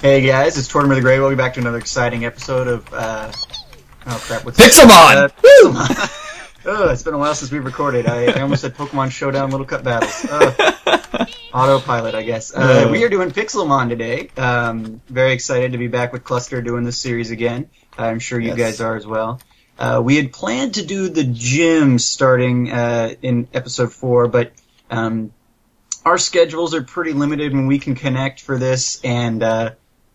Hey guys, it's Tortimer the Grey. Welcome back to another exciting episode of uh oh crap, what's Pixelmon! Uh, Pixelmon. oh, it's been a while since we've recorded. I, I almost said Pokemon Showdown Little Cup Battles. Uh, autopilot, I guess. Uh, we are doing Pixelmon today. Um, very excited to be back with Kluster doing this series again. I'm sure you Yes. guys are as well. Uh, we had planned to do the gym starting uh, in episode four, but um, our schedules are pretty limited when we can connect for this, and uh,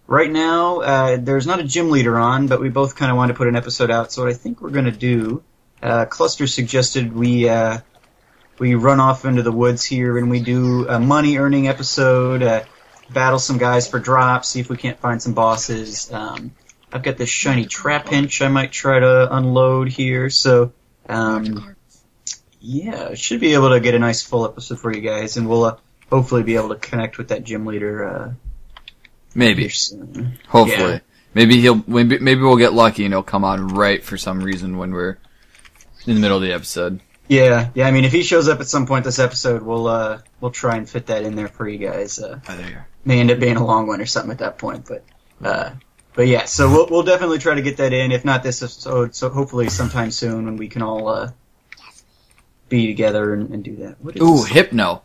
right now uh, there's not a gym leader on, but we both kind of wanted to put an episode out. So what I think we're going to do, uh, Kluster suggested we uh, we run off into the woods here and we do a money earning episode, uh, battle some guys for drops, see if we can't find some bosses. Um, I've got this shiny Trapinch I might try to unload here, so um, yeah, should be able to get a nice full episode for you guys, and we'll uh, hopefully be able to connect with that gym leader uh, Maybe. Hopefully. Yeah. Maybe he'll maybe maybe we'll get lucky and he'll come on right for some reason when we're in the middle of the episode. Yeah, yeah. I mean, if he shows up at some point this episode, we'll uh, we'll try and fit that in there for you guys. Uh, Oh, there you are. may end up being a long one or something at that point, but uh, but yeah. So we'll we'll definitely try to get that in. If not this episode, so hopefully sometime soon when we can all uh, be together and, and do that. What is Ooh, this? Hypno.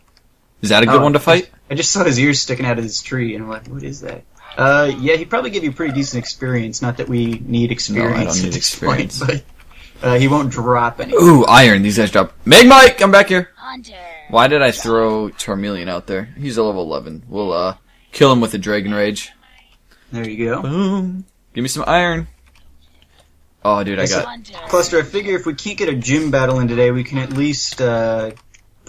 Is that a good Oh, one to fight? I just saw his ears sticking out of this tree, and I'm like, what is that? Uh, yeah, he'd probably give you pretty decent experience. Not that we need experience need at this experience. point, but uh, he won't drop any. Ooh, iron. These guys drop. Meg Mike, come back here. Hunter. Why did I throw Charmeleon out there? He's a level 11. We'll uh kill him with a Dragon Rage. There you go. Boom. Give me some iron. Oh, dude, I got. Kluster, I figure if we can't get a gym battle in today, we can at least uh,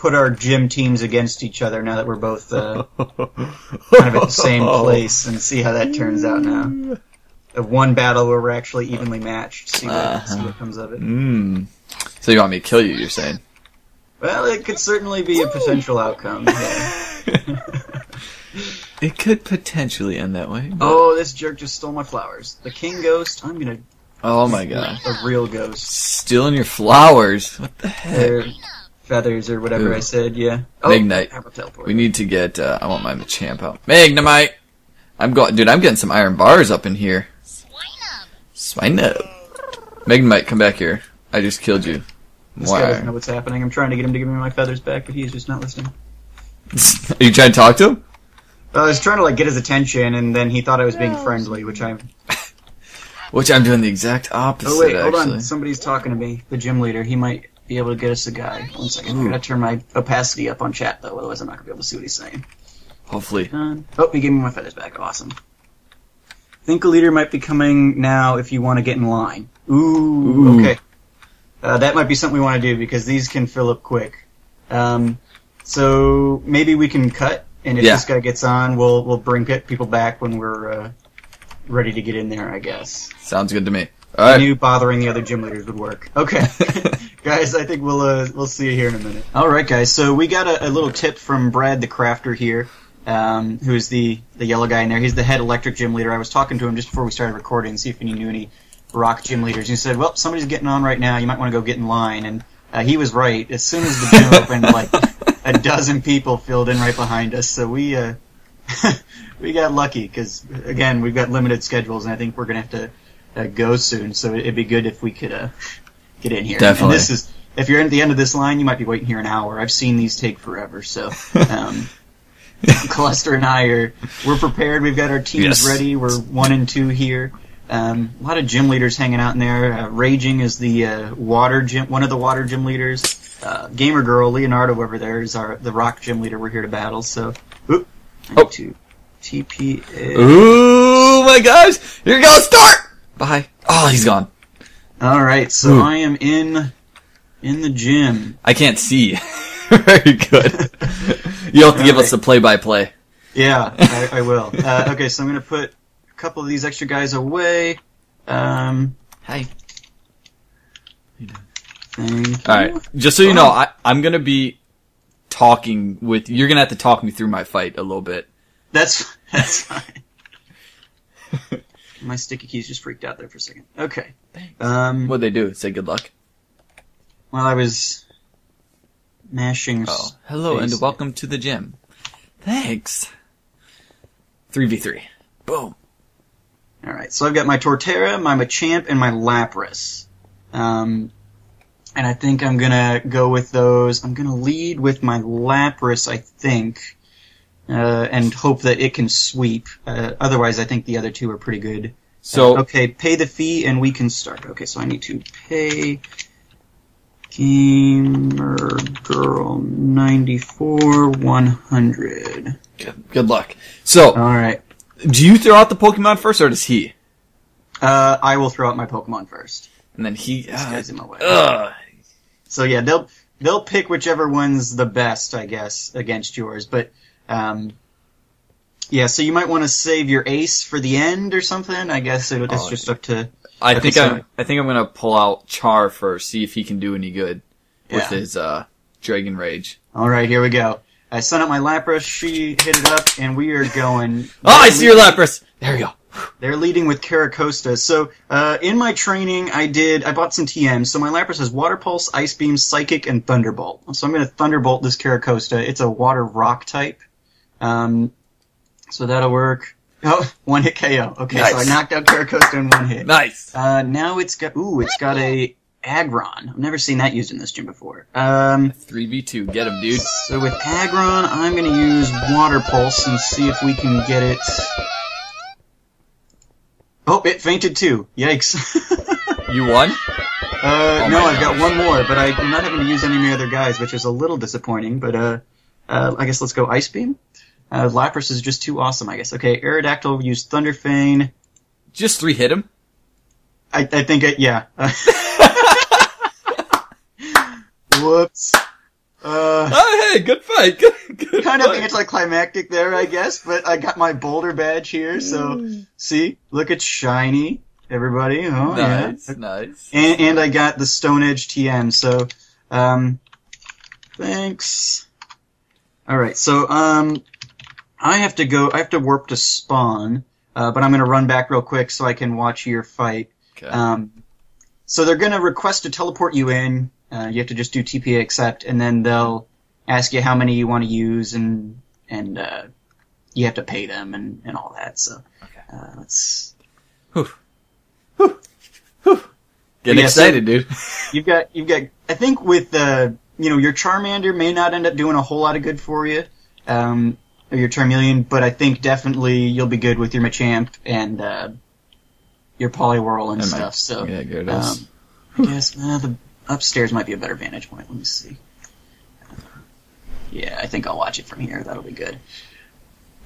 put our gym teams against each other now that we're both uh, kind of at the same place and see how that turns out now. Uh, one battle where we're actually evenly matched. See what, Uh-huh. what comes of it. Mmm. So you want me to kill you? You're saying? Well, it could certainly be a potential outcome. Yeah. It could potentially end that way. but- Oh, this jerk just stole my flowers. The king ghost. I'm gonna Oh my god. a real ghost. Stealing your flowers. What the heck? Their feathers or whatever Ooh. I said. Yeah. Oh, Magnite. I have a teleport. We need to get, uh, I want my Machamp out. Magnemite! I'm going, dude, I'm getting some iron bars up in here. Swine up. Swine up. Magnemite, come back here. I just killed you. This guy doesn't know what's happening. I'm trying to get him to give me my feathers back, but he's just not listening. Are you trying to talk to him? Uh, I was trying to like get his attention, and then he thought I was being friendly, which I'm. Which I'm doing the exact opposite, Oh wait, hold actually. on. Somebody's talking to me. The gym leader. He might be able to get us a guy. One second. I gotta turn my opacity up on chat though, otherwise I'm not gonna be able to see what he's saying. Hopefully. Done. Oh, he gave me my feathers back. Awesome. Think a leader might be coming now if you want to get in line. Ooh, Ooh. okay. Uh, that might be something we want to do because these can fill up quick. Um, so maybe we can cut, and if Yeah. this guy gets on, we'll we'll bring people back when we're uh, ready to get in there. I guess. Sounds good to me. I Alright. knew bothering the other gym leaders would work. Okay, guys, I think we'll uh, we'll see you here in a minute. All right, guys. So we got a, a little tip from Brad the Crafter here, um, who's the the yellow guy in there. He's the head electric gym leader. I was talking to him just before we started recording, see if he knew any rock gym leaders. He said, "Well, somebody's getting on right now. You might want to go get in line." And uh, he was right. As soon as the gym opened, like a dozen people filled in right behind us. So we uh, we got lucky because again we've got limited schedules, and I think we're gonna have to uh, go soon. So it'd be good if we could uh, get in here. Definitely. And this is if you're at the end of this line, you might be waiting here an hour. I've seen these take forever. So. Um, Kluster and I are we're prepared. We've got our teams Yes. ready. We're one and two here. Um, a lot of gym leaders hanging out in there. Uh, Raging is the uh, water gym, one of the water gym leaders. Uh, Gamer Girl Leonardo over there is our the rock gym leader. We're here to battle. So, oop, Oh. to TP. it. Ooh, my gosh! Here we go, start! Bye. Oh, he's gone. All right, so Ooh. I am in in the gym. I can't see. Very good. You'll have to give us the play-by-play. Yeah, I, I will. Uh, okay, so I'm gonna put a couple of these extra guys away. Um, Hi. thank you. Alright, just so you know, I, I'm gonna be talking with, you're gonna have to talk me through my fight a little bit. That's that's fine. My sticky keys just freaked out there for a second. Okay. Um, What'd they do? Say good luck? well, I was mashing. Oh, hello and welcome to the gym. Thanks. 3v3. Boom. All right, so I've got my Torterra, my Machamp, and my Lapras. Um, and I think I'm gonna go with those. I'm gonna lead with my Lapras, I think, uh, and hope that it can sweep. Uh, otherwise, I think the other two are pretty good. So Uh, okay, pay the fee and we can start. Okay, so I need to pay Gamer Girl ninety four one hundred. good, good luck. So All right, do you throw out the Pokemon first, or does he? uh, I will throw out my Pokemon first. And then he. This Uh, guy's in my way. ugh. So yeah, they'll they'll pick whichever one's the best, I guess, against yours. But um, yeah, so you might want to save your ace for the end or something. I guess it, it's Oh, just up to I think I'm. I think I'm gonna pull out Char first, see if he can do any good with Yeah. his uh, Dragon Rage. All right, here we go. I sent up my Lapras. She hit it up, and we are going. Oh, I see your Lapras. There we go. They're leading with Carracosta. So, uh, in my training, I did, I bought some TMs. So my Lapras has Water Pulse, Ice Beam, Psychic, and Thunderbolt. So I'm going to Thunderbolt this Carracosta. It's a Water Rock type. Um, so that'll work. Oh, one hit KO. Okay, so I knocked out Carracosta in one hit. Nice. Uh, now it's got, ooh, it's got a Aggron. I've never seen that used in this gym before. Um, Three v two. Get him, dude. so with Aggron, I'm going to use Water Pulse and see if we can get it. Oh, it fainted too. Yikes. You won. uh, Oh no, I've got one more, but I'm not having to use any of my other guys, which is a little disappointing. But uh, uh, I guess let's go Ice Beam. Uh, Lapras is just too awesome, I guess. Okay, Aerodactyl used Thunderfang. Just three hit him. I, I think it, yeah. Whoops. Uh, Oh, hey, good fight. Good, good kind of fight. anticlimactic there, I guess, but I got my boulder badge here, so see, look at shiny, everybody. Oh Nice, yeah, nice. and and I got the Stone Edge TM. So, um, thanks. All right, so um, I have to go. I have to warp to spawn, uh, but I'm gonna run back real quick so I can watch your fight. Okay. Um, so they're going to request to teleport you in. Uh, you have to just do TPA accept, and then they'll ask you how many you want to use, and and uh, you have to pay them and, and all that. So Okay. uh, let's. Getting yeah, so- excited, dude. You've got you've got. I think with uh, you know your Charmander may not end up doing a whole lot of good for you, um, or your Charmeleon, but I think definitely you'll be good with your Machamp and uh, your Poliwhirl and And my- stuff. So yeah, Gyarados. Um, I guess uh, the upstairs might be a better vantage point. Let me see. Yeah, I think I'll watch it from here. That'll be good.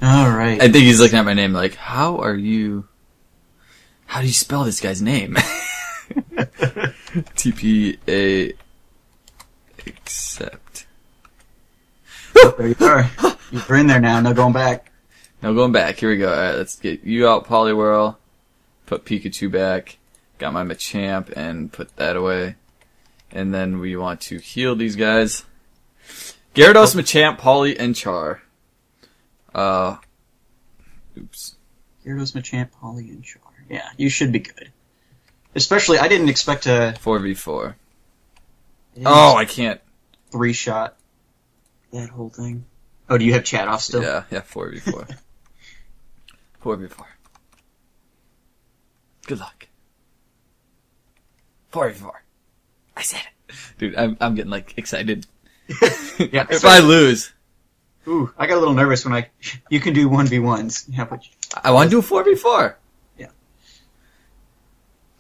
All right. I think he's looking at my name like, how are you? How do you spell this guy's name? T P A accept. There you are. You're in there now. No going back. No going back. Here we go. All right, let's get you out, Poliwhirl. Put Pikachu back. Got my Machamp and put that away. And then we want to heal these guys. Gyarados, Machamp, Poly, and Char. Uh, oops. Gyarados, Machamp, Holly, and Char. Yeah, you should be good. Especially, I didn't expect a 4v4. Oh, I can't. three shot. That whole thing. Oh, do you have chat off still? Yeah, yeah, 4v4. 4v4. Good luck. 4v4. I said it. Dude, I'm, I'm getting like excited. Yeah. If I lose, Ooh, I got a little nervous when I. You can do one v ones. Yeah, but I want to do a 4v4. Yeah.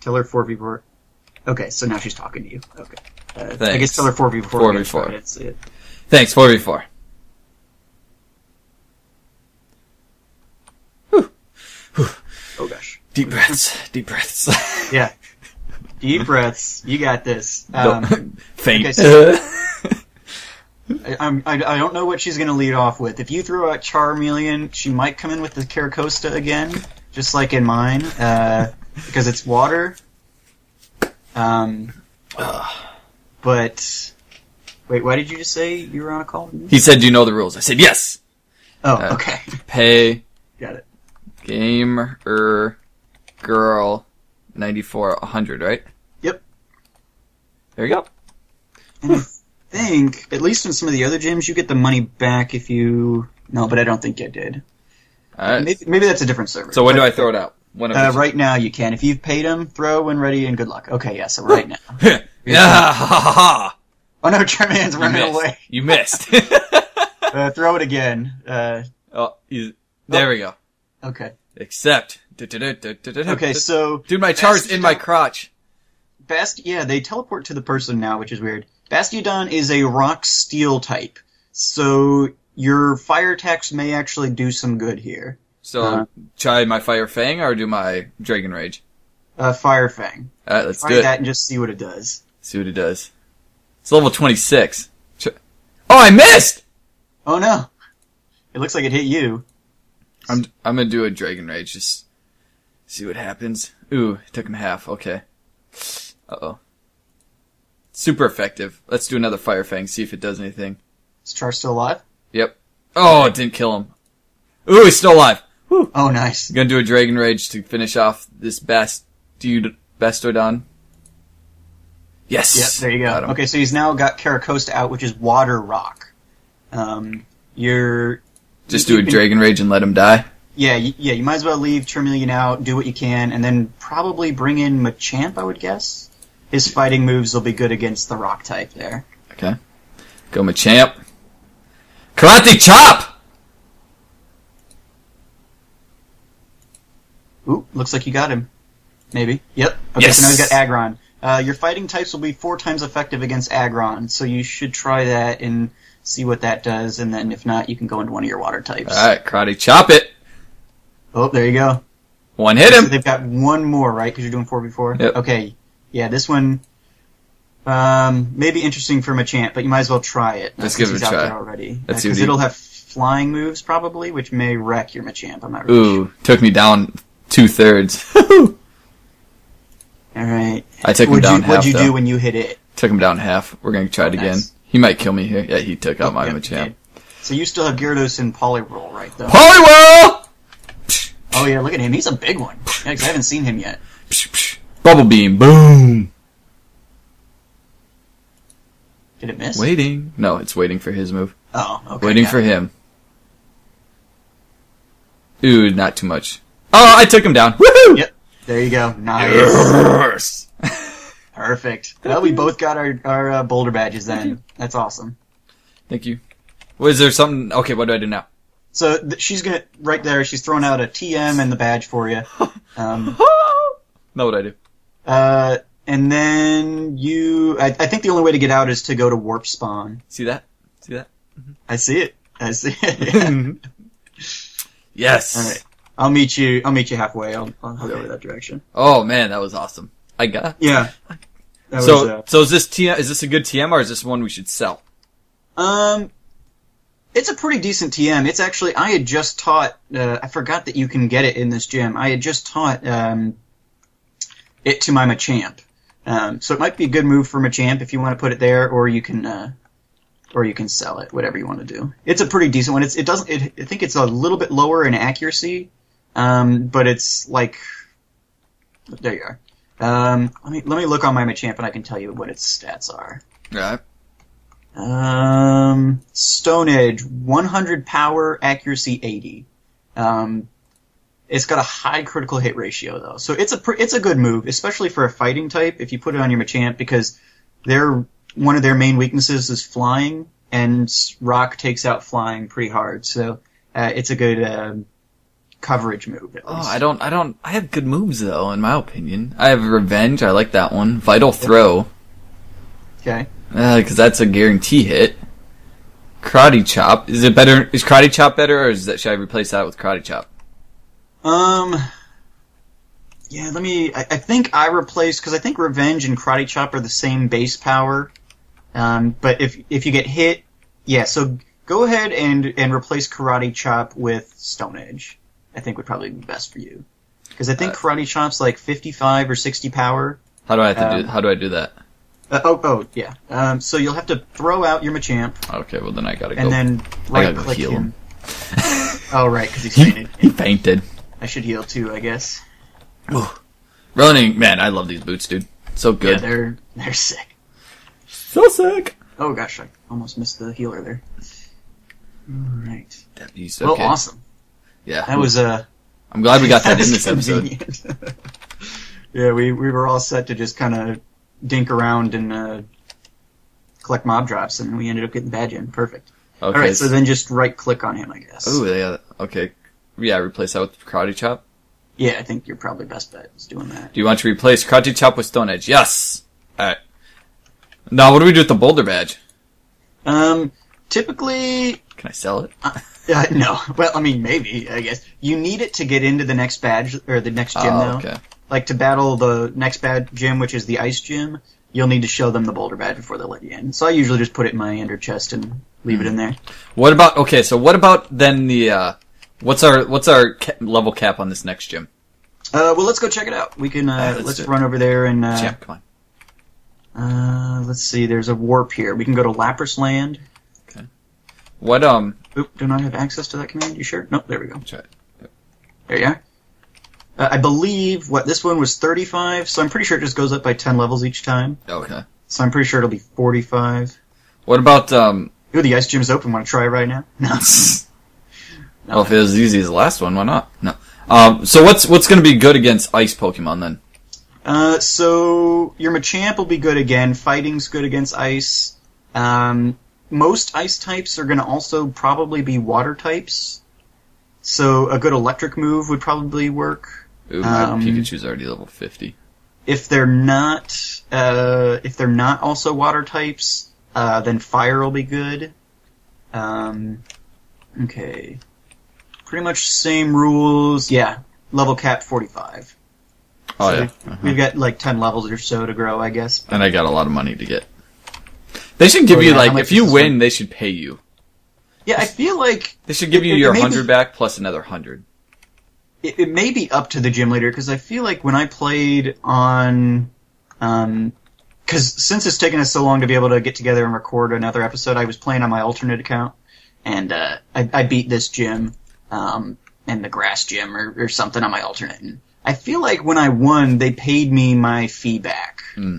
tell her four v four. Okay, so now she's talking to you. Okay. Uh, I guess tell her four v four. 4v4. That's it. Thanks, 4v4. Oh gosh. Deep breaths, deep breaths. Yeah. Deep breaths. You got this. Um, Faint. okay, so- I, I'm, I, I don't know what she's going to lead off with. If you throw out Charmeleon, she might come in with the Carracosta again, just like in mine, uh, because it's water. Um, but wait, why did you just say you were on a call? he said, do you know the rules? I said, yes. Oh, Uh, okay, Pay got it. gamer girl 94 100, right? Yep. There you go. And I think, at least in some of the other gyms, you get the money back if you. No, but I don't think you did. Alright. Maybe, maybe that's a different server. So when do I throw it out? When Uh, right now you can. If you've paid him, throw when ready and good luck. Okay, yeah, so right now. yeah, ha ha ha. Oh no, You running missed. away. You missed. Uh, throw it again. Uh, oh, he's, there we go. okay. Accept. Okay, so Dude, my char's in my crotch. Bast yeah, they teleport to the person now, which is weird. Bastiodon is a rock steel type, so your fire attacks may actually do some good here. So, Uh-huh. try my Fire Fang or do my Dragon Rage? Uh, Fire Fang. Alright, let's Try do it. that and just see what it does. See what it does. It's level 26. Oh, I missed! Oh no! It looks like it hit you. I'm, I'm gonna do a Dragon Rage, just see what happens. Ooh, it took him half, okay. Uh oh. Super effective. Let's do another Fire Fang, see if it does anything. Is Char still alive? Yep. Oh, it didn't kill him. Ooh, he's still alive. Oh, nice. Gonna do a Dragon Rage to finish off this Bast dude Bastiodon. Yes. Yep, there you Got go. him. Okay, so he's now got Carracosta out, which is water rock. Um, you're Just you do a can- Dragon Rage and let him die. Yeah, yeah. You might as well leave Charmeleon out, do what you can, and then probably bring in Machamp. I would guess his fighting moves will be good against the rock type there. Okay. Go Machamp. Karate Chop! Ooh, looks like you got him. Maybe. Yep. Okay, so now he's got Yes. Uh, your fighting types will be four times effective against Aggron, so you should try that and see what that does, and then if not, you can go into one of your water types. Alright, Karate Chop it. Oh, there you go. One hit So him. they've got one more, right? Because you're doing four before. Yep. Okay. Yeah, this one um, may be interesting for Machamp, but you might as well try it. Let's give it a try. there already. Let's see Because it'll have flying moves probably, which may wreck your Machamp. I'm not really sure. Ooh, took me down two thirds. All right. I took him What'd down you, half. what'd you though. do when you hit it? Took him down half. We're gonna try it again. He might kill me here. Yeah, he took out my Yep, Machamp. So you still have Gyarados and Poliwhirl, right? Though. Poliwhirl! oh yeah, look at him. He's a big one. Yeah, 'cause I haven't seen him yet. Bubble beam, boom. Did it miss? Waiting. No, it's waiting for his move. Oh, okay. waiting for him. Ooh, not too much. Oh, I took him down. Woohoo! Yep. There you go. Nice. Yes. Perfect. Well, we both got our our uh, boulder badges then. That's awesome. Thank you. Was there something? Okay, what do I do now? So th- she's gonna right there. She's throwing out a TM and the badge for you. Um, no, what do I do? uh, and then you. I, I think the only way to get out is to go to warp spawn. See that? See that? I see it. I see it. Yes. All right. I'll meet you. I'll meet you halfway. I'll, I'll go over that direction. Oh man, that was awesome. I got. Yeah. That so, was, uh, so is this TM? Is this a good TM or is this one we should sell? Um, it's a pretty decent TM. It's actually I had just taught. Uh, I forgot that you can get it in this gym. I had just taught um, it to my Machamp. Um, so it might be a good move for Machamp if you want to put it there, or you can, uh, or you can sell it. Whatever you want to do. It's a pretty decent one. It's it doesn't. It, I think it's a little bit lower in accuracy, um, but it's like. There you are. Um, let me let me look on my Machamp and I can tell you what its stats are. Right. Um, Stone Edge, 100 power, accuracy 80. Um, it's got a high critical hit ratio though, so it's a pr- it's a good move, especially for a fighting type. If you put it on your Machamp, because their one of their main weaknesses is flying, and Rock takes out flying pretty hard. So uh, it's a good um, coverage move. At Oh. I don't. I don't. I have good moves though, in my opinion. I have revenge. I like that one. Vital throw, Okay. because that's a guarantee hit. Karate chop. Is it better? Is karate chop better, or is that should I replace that with karate chop? Um. Yeah, let me. I, I think I replaced because I think Revenge and Karate Chop are the same base power. Um, but if if you get hit, yeah. So go ahead and and replace Karate Chop with Stone Edge. I think would probably be best for you because I think Uh, Karate Chop's like fifty five or sixty power. How do I have to Um, do? How do I do that? Uh, oh oh yeah. Um, so you'll have to throw out your Machamp Okay, well then I gotta go. and then right click heal him. him. oh right, because he's he, fainted. he fainted. I should heal too, I guess. Running, man, I love these boots, dude. So good. Yeah, they're they're sick. so sick. Oh gosh, I almost missed the healer there. Alright. That beast, Well, okay. awesome. Yeah. That was uh, I'm glad we got that that in is this episode. yeah, we we were all set to just kind of dink around and uh, collect mob drops, and we ended up getting Badge in. Perfect. Okay. All right, so then just right click on him, I guess. Oh, yeah. Okay. Yeah, replace that with karate chop. Yeah, I think your probably best bet is doing that. Do you want to replace karate chop with stone edge? Yes. All right. Now, what do we do with the boulder badge? Um, typically, Can I sell it? uh, no. Well, I mean, maybe. I guess you need it to get into the next badge or the next gym, oh, though. okay. Like to battle the next badge gym, which is the ice gym. You'll need to show them the boulder badge before they let you in. So I usually just put it in my Ender chest and leave it in there. What about okay? So what about then the uh, what's our what's our ca- level cap on this next gym? Uh, well, let's go check it out. We can uh, Alright, let's let's do it. run over there and uh, Champ, come on. uh, let's see. There's a warp here. We can go to Lapras Land. What um? Oop, do not have access to that command. You sure? Nope. There we go. Try it. There you are. Uh, I believe what this one was 35, so I'm pretty sure it just goes up by 10 levels each time. Okay. So I'm pretty sure it'll be 45. What about um? Ooh, the ice gym's open. Want to try right now? No. Well, if it was as easy as the last one, why not? No. Um. So what's what's going to be good against ice Pokemon then? Uh, so your Machamp will be good again. Fighting's good against ice. Um, most ice types are going to also probably be water types. So a good electric move would probably work. Ooh, Um, Pikachu's already level fifty. If they're not, uh, if they're not also water types, uh, then fire will be good. Um, okay. Pretty much same rules. Yeah, level cap 45. Oh So yeah. Uh-huh. We've got like 10 levels or so to grow, I guess. And I got a lot of money to get. They should give Oh, you yeah, like if you win, they should pay you. Yeah, I feel like They should give It- you your it may be- hundred back plus another hundred. it, it may be up to the gym leader because I feel like when I played on, um, because since it's taken us so long to be able to get together and record another episode, I was playing on my alternate account, and uh, I, I beat this gym, um, and the grass gym or, or something on my alternate. And I feel like when I won, they paid me my fee back. Hmm.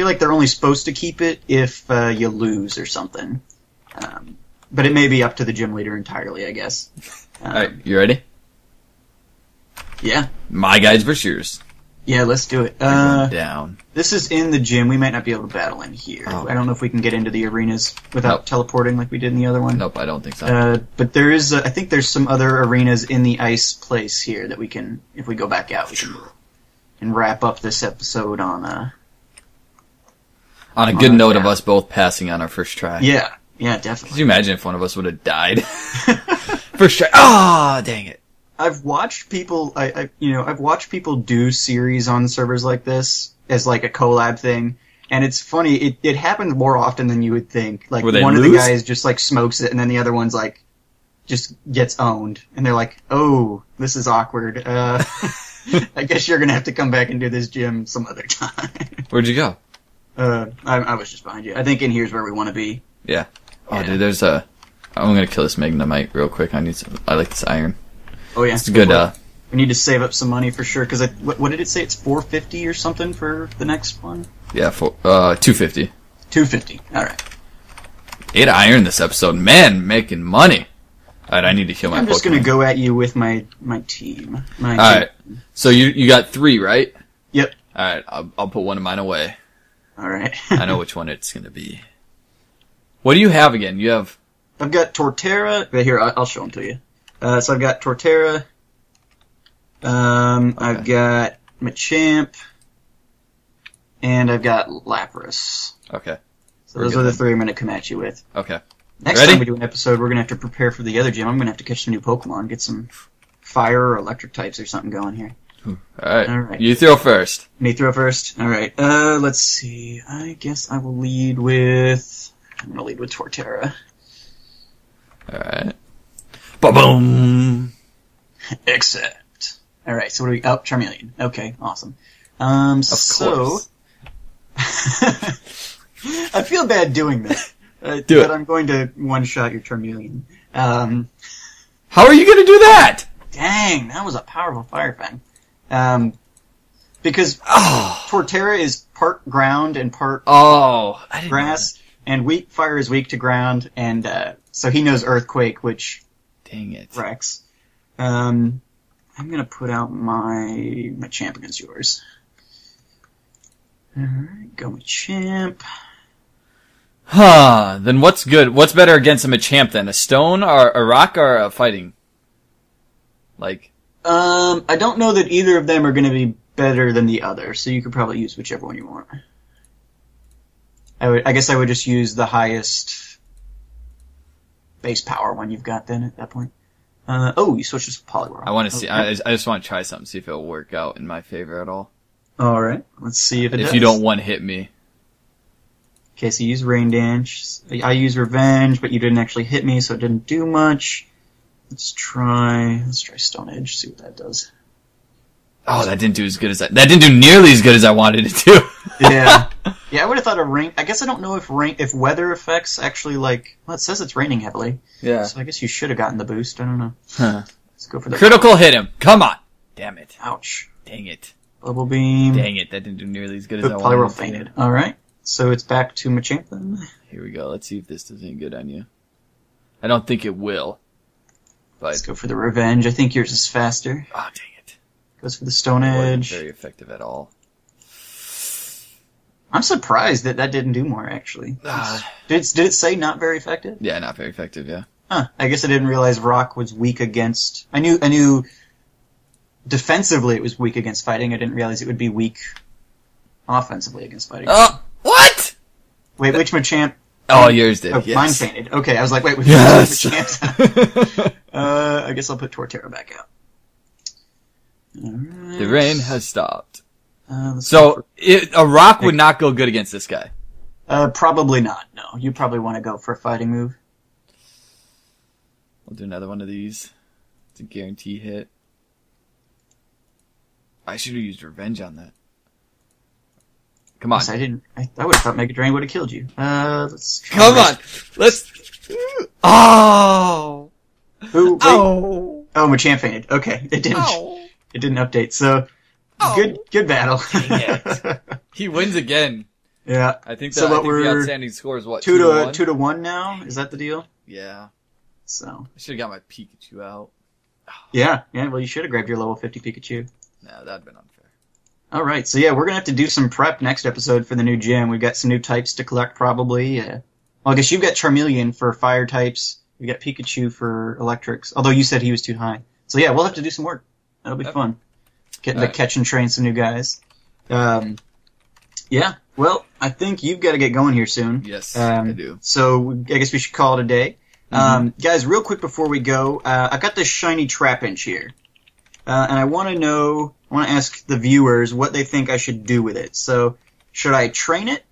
I feel like they're only supposed to keep it if uh, you lose or something. Um, but it may be up to the gym leader entirely, I guess. Um, All right, you ready? Yeah. My guys versus yours. Yeah, let's do it. Uh, down. this is in the gym. We might not be able to battle in here. Oh. I don't know if we can get into the arenas without Nope. teleporting like we did in the other one. Nope, I don't think so. Uh, but there is, uh, I think there's some other arenas in the ice place here that we can, if we go back out, we can and wrap up this episode on. On a good on note of us both passing on our first try. yeah, yeah, definitely. Could you imagine if one of us would have died? first try. Ah, dang it. I've watched people, I, I, you know, I've watched people do series on servers like this as like a collab thing, and it's funny. It it happens more often than you would think. Like one of the guys just like smokes it, and then the other one's like just gets owned, and they're like, "Oh, this is awkward. Uh, I guess you're gonna have to come back and do this gym some other time." Where'd you go? Uh, I, I was just behind you. I think in here's where we want to be. Yeah. Oh, Yeah. dude, there's a. I'm gonna kill this Magnemite real quick. I need some. I like this iron. Oh yeah, It's good. Uh, We need to save up some money for sure. Because what, what did it say? It's 450 or something for the next one. yeah, for uh, 250. 250. All right. Eight iron this episode. Man, making money. Alright, I need to heal my I'm just Pokemon. gonna go at you with my my team. My Alright. So you you got three, right? Yep. Alright, I'll, I'll put one of mine away. All right. I know which one it's gonna be. What do you have again? You have. I've got Torterra. Right here, I'll show them to you. Uh, so I've got Torterra. Um, I've got Machamp, and I've got Lapras. Okay. So We're those are the then. three I'm gonna come at you with. Okay. Next Ready? time we do an episode, we're gonna have to prepare for the other gym. I'm gonna have to catch some new Pokemon, get some fire or electric types or something going here. Alright. Alright. You throw first. Me throw first. All right. Uh, let's see. I guess I will lead with. I'm gonna lead with Torterra. Alright. Ba boom. Except. All right. So what do we? Oh, Charmeleon. Okay. Awesome. Um. Of so. I feel bad doing this. Uh, Do but it. I'm going to one shot your Charmeleon. Um. How are you gonna do that? Dang, that was a powerful Fire Fang. Um. Because Oh. Torterra is part ground and part Oh. I didn't know grass, and weak fire is weak to ground, and uh, so he knows earthquake, which. Dang it. Rex. Um, I'm gonna put out my my champ against yours. All right, go with champ. Huh. Then what's good? What's better against him a Machamp then? A stone or a rock or a fighting? Like, Um, I don't know that either of them are gonna be better than the other, so you could probably use whichever one you want. I would, I guess I would just use the highest base power one you've got then at that point. Uh, oh, you switched to Poliwhirl. I want to see. I, I just want to try something, see if it'll work out in my favor at all. All right, let's see if it If does. you don't one hit me, Okay, so you use Rain Dance. I use Revenge, but you didn't actually hit me, so it didn't do much. Let's try. Let's try Stone Edge. See what that does. oh, that didn't do as good as I. That didn't do nearly as good as I wanted it to. Yeah, yeah. I would have thought a rain. I guess I don't know if rain, if weather effects actually like. Well, it says it's raining heavily, yeah. so I guess you should have gotten the boost. I don't know. Huh. Let's go for the Critical hit him. Come on. Damn it. Ouch. Dang it. Bubble beam. Dang it. That didn't do nearly as good as But I wanted. Poliwhirl it to. fainted. All right, so it's back to Machamp then. Here we go. Let's see if this does any good on you. I don't think it will. Let's go for the Revenge. I think yours is faster. oh dang it. Goes for the Stone Edge. very effective at all. I'm surprised that that didn't do more actually. Ah. Did it, did it say not very effective? Yeah, not very effective, yeah. Huh. I guess I didn't realize Rock was weak against. I knew I knew defensively it was weak against fighting. I didn't realize it would be weak offensively against fighting. Oh what? wait, which Machamp? Oh, yours did. Oh, yes. mine fainted. Okay, I was like, wait, we Yes. Machamp? uh, I guess I'll put Torterra back out. Alright. the rain has stopped. Uh, So it, a rock would not go good against this guy. uh, probably not. No, you probably want to go for a fighting move. We'll do another one of these. It's a guarantee hit. I should have used revenge on that. Come on. Yes, I didn't. I, I would have thought Mega Drain would have killed you. Uh, let's try Come on. Let's. Oh. Who? Wait. Oh. Oh, Machamp fainted. Okay, it didn't. Oh. It didn't update. So Oh. good, good battle. He wins again. yeah, I think So that I what think we're- outstanding score is what two to one? two to one now. Is that the deal? Yeah. So I should have got my Pikachu out. yeah, yeah. Well, you should have grabbed your level fifty Pikachu. No, that'd been unfair. All right, so yeah, we're gonna have to do some prep next episode for the new gym. We've got some new types to collect, probably. Uh, well, I guess you've got Charmeleon for fire types. We got Pikachu for electrics. Although you said he was too high. So yeah, we'll have to do some work. That'll be Yep. fun. Getting to catch and train some new guys. Um, yeah. Well, I think you've got to get going here soon. Yes, Um, I do. So I guess we should call it a day. Mm-hmm. Um, guys, real quick before we go, uh, I've got this shiny Trapinch here, uh, and I want to know, I want to ask the viewers what they think I should do with it. So, should I train it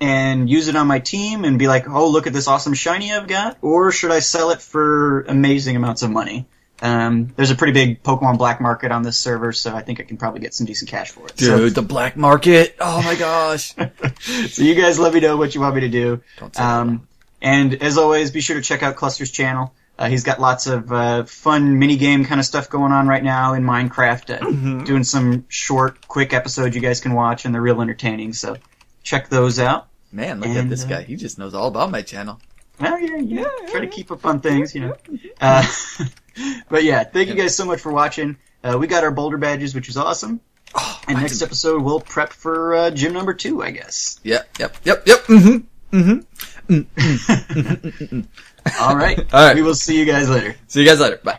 and use it on my team and be like, oh, look at this awesome shiny I've got, or should I sell it for amazing amounts of money? Um, there's a pretty big Pokemon black market on this server, so I think I can probably get some decent cash for it. So- Dude, the black market. Oh my gosh. so you guys let me know what you want me to do. Don't Um, and as always, be sure to check out Kluster's channel. Uh, he's got lots of uh, fun mini game kind of stuff going on right now in Minecraft. Uh, Mm-hmm. Doing some short, quick episodes you guys can watch, and they're real entertaining. So check those out. Man, look at this uh, guy. He just knows all about my channel. Well, yeah, yeah. Try to keep up on things, you know. Uh, but yeah, thank you guys so much for watching. Uh, we got our boulder badges, which is awesome. Oh, And next episode, we'll prep for uh, gym number two, I guess. Yep, yep, yep, yep. Mm-hmm. Mm-hmm. All right. All right. We will see you guys later. See you guys later. Bye.